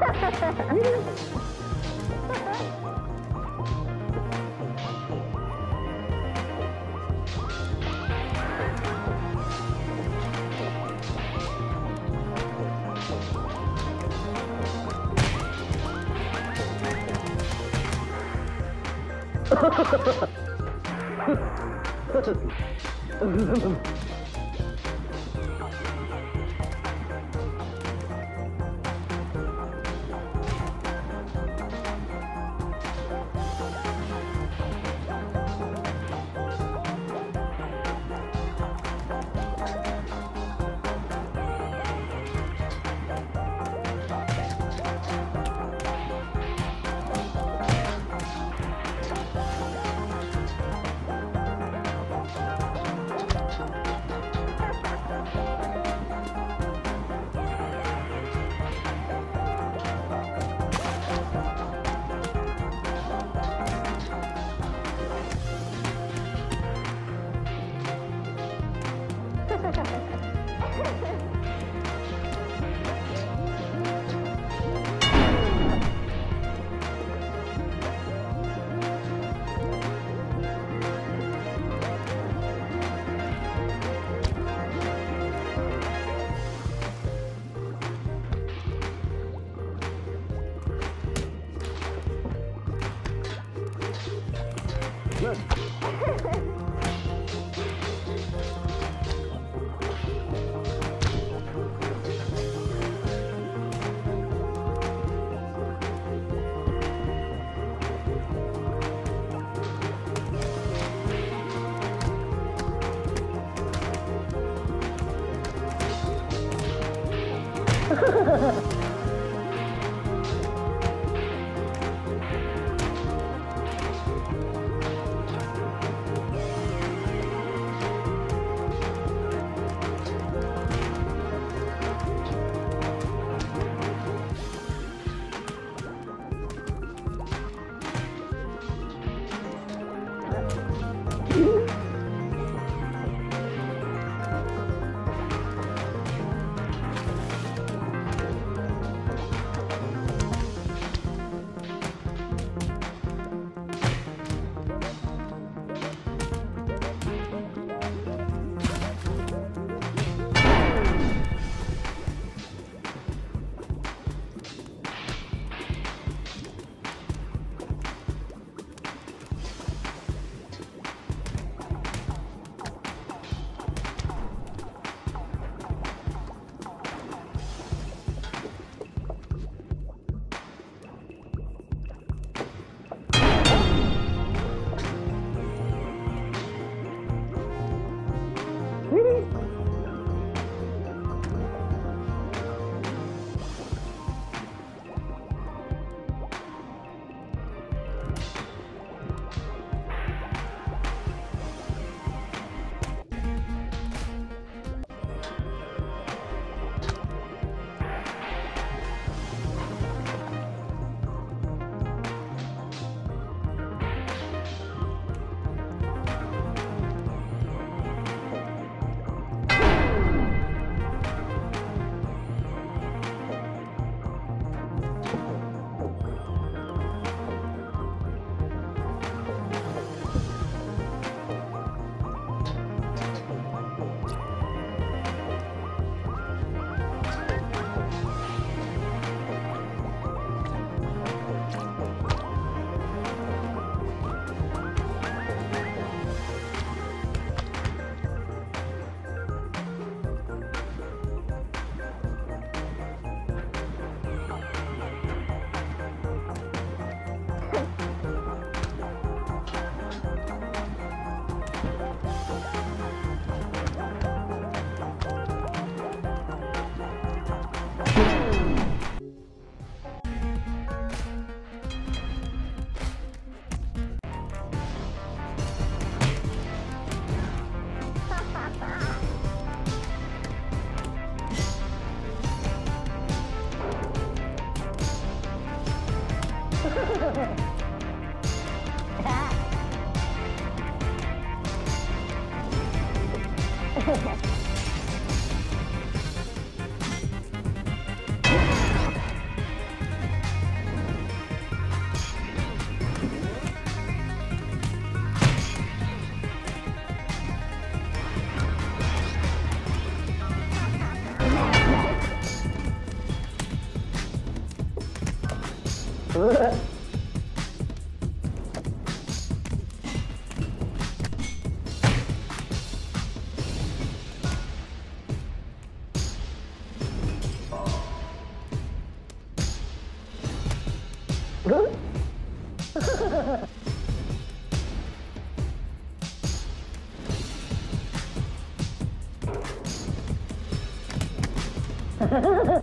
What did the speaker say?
Ha ha ha! Ha ha ha! Good. Ha ha ha ha! Ugh. Yeah.